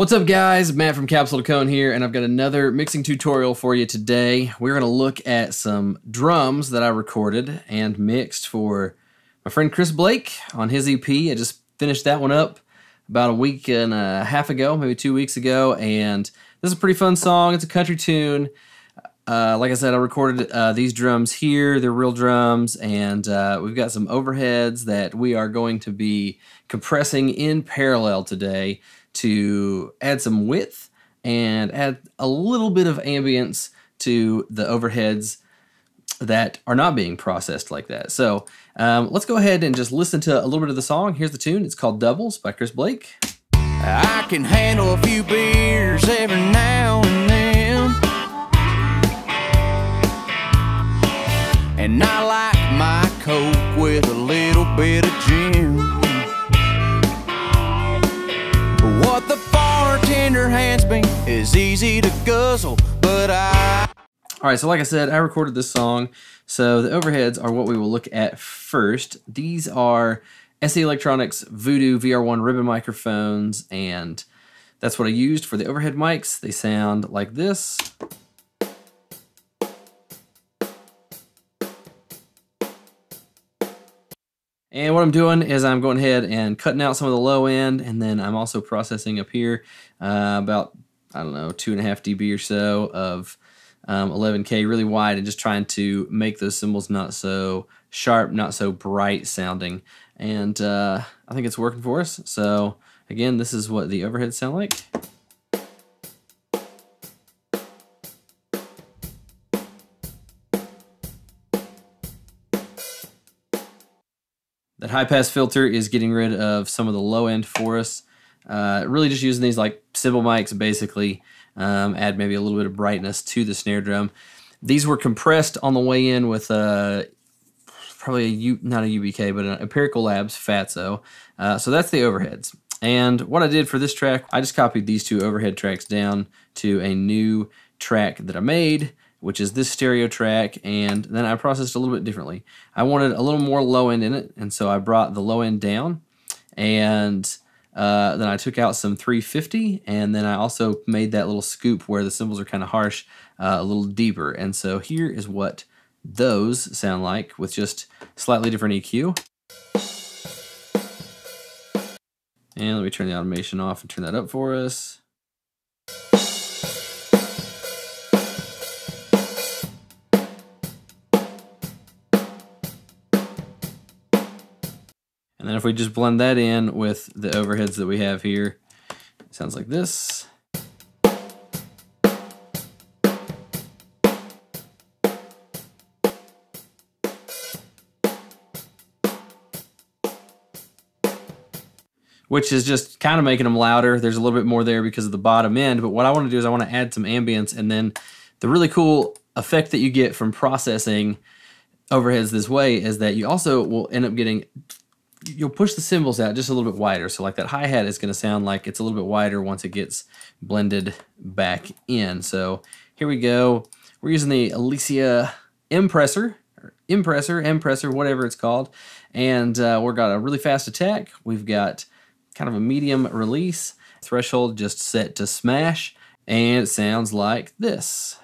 What's up guys, Matt from Capsule to Cone here, and I've got another mixing tutorial for you today. We're going to look at some drums that I recorded and mixed for my friend Chris Blake on his EP. I just finished that one up about a week and a half ago, maybe two weeks ago, and this is a pretty fun song. It's a country tune. Uh, like I said, I recorded uh, these drums here. They're real drums, and uh, we've got some overheads that we are going to be compressing in parallel today to add some width and add a little bit of ambience to the overheads that are not being processed like that. So um, let's go ahead and just listen to a little bit of the song. Here's the tune. It's called Doubles by Chris Blake. I can handle a few beers every now and then. And I like my Coke with a little bit of gin. What the bartender hands me is easy to guzzle, but I. All right, so like I said, I recorded this song. So the overheads are what we will look at first. These are SE Electronics Voodoo VR1 ribbon microphones, and that's what I used for the overhead mics. They sound like this. And what I'm doing is I'm going ahead and cutting out some of the low end, and then I'm also processing up here uh, about, I don't know, two and a half dB or so of um, 11K really wide and just trying to make those cymbals not so sharp, not so bright sounding. And uh, I think it's working for us. So again, this is what the overheads sound like. That high pass filter is getting rid of some of the low end for us. Uh, really just using these like cymbal mics basically, um, add maybe a little bit of brightness to the snare drum. These were compressed on the way in with a probably a U, not a UBK, but an Empirical Labs Fatso. Uh, so that's the overheads. And what I did for this track, I just copied these two overhead tracks down to a new track that I made which is this stereo track, and then I processed a little bit differently. I wanted a little more low end in it, and so I brought the low end down, and uh, then I took out some 350, and then I also made that little scoop where the cymbals are kind of harsh uh, a little deeper. And so here is what those sound like with just slightly different EQ. And let me turn the automation off and turn that up for us. And then if we just blend that in with the overheads that we have here, it sounds like this. Which is just kind of making them louder. There's a little bit more there because of the bottom end. But what I want to do is I want to add some ambience and then the really cool effect that you get from processing overheads this way is that you also will end up getting you'll push the cymbals out just a little bit wider. So like that hi-hat is going to sound like it's a little bit wider once it gets blended back in. So here we go. We're using the Elysia Impressor, or Impressor, Impressor, whatever it's called. And uh, we've got a really fast attack. We've got kind of a medium release. Threshold just set to smash. And it sounds like this.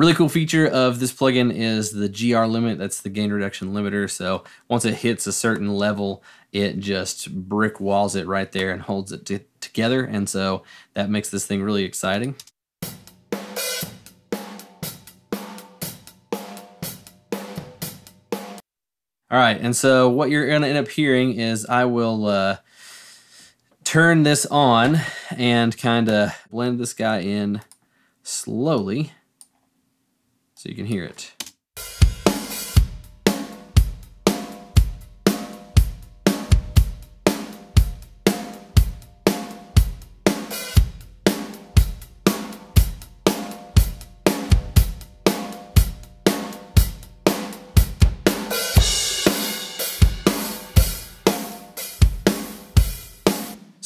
Really cool feature of this plugin is the GR limit. That's the gain reduction limiter. So once it hits a certain level, it just brick walls it right there and holds it together. And so that makes this thing really exciting. All right, and so what you're gonna end up hearing is I will uh, turn this on and kind of blend this guy in slowly so you can hear it.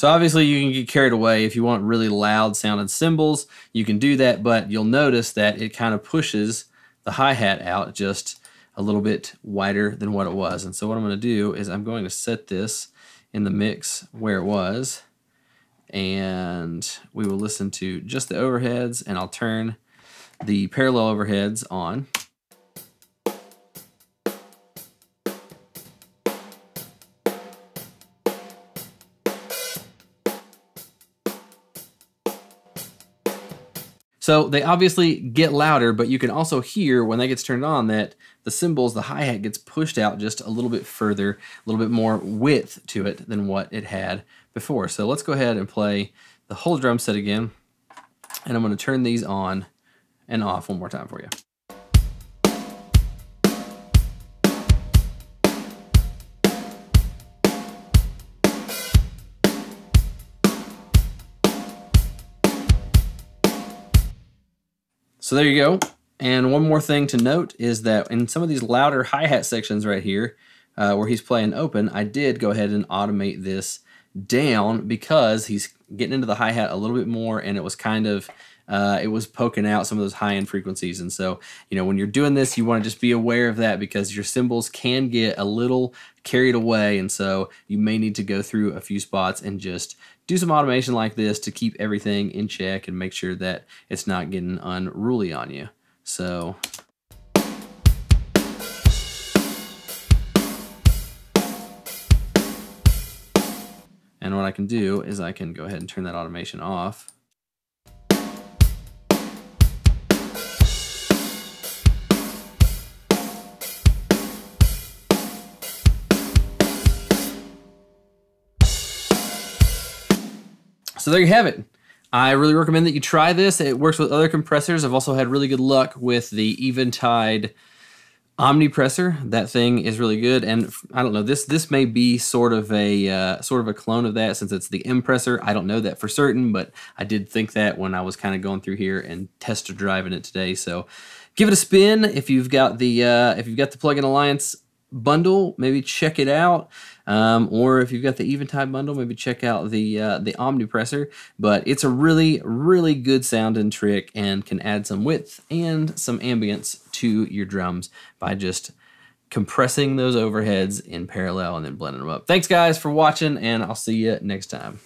So obviously you can get carried away if you want really loud sounding cymbals, you can do that, but you'll notice that it kind of pushes the hi-hat out just a little bit wider than what it was. And so what I'm going to do is I'm going to set this in the mix where it was and we will listen to just the overheads and I'll turn the parallel overheads on. So they obviously get louder, but you can also hear when that gets turned on that the cymbals, the hi-hat gets pushed out just a little bit further, a little bit more width to it than what it had before. So let's go ahead and play the whole drum set again. And I'm gonna turn these on and off one more time for you. So there you go. And one more thing to note is that in some of these louder hi-hat sections right here, uh, where he's playing open, I did go ahead and automate this down because he's getting into the hi-hat a little bit more and it was kind of uh, it was poking out some of those high end frequencies. And so, you know, when you're doing this, you want to just be aware of that because your cymbals can get a little carried away. And so you may need to go through a few spots and just do some automation like this to keep everything in check and make sure that it's not getting unruly on you. So And what I can do is I can go ahead and turn that automation off. So there you have it. I really recommend that you try this. It works with other compressors. I've also had really good luck with the Eventide Omnipressor. That thing is really good, and I don't know this. This may be sort of a uh, sort of a clone of that since it's the Impressor. I don't know that for certain, but I did think that when I was kind of going through here and test driving it today. So give it a spin if you've got the uh, if you've got the Plugin Alliance bundle, maybe check it out. Um, or if you've got the Eventide bundle, maybe check out the uh, the Omnipressor. But it's a really, really good sounding trick and can add some width and some ambience to your drums by just compressing those overheads in parallel and then blending them up. Thanks guys for watching and I'll see you next time.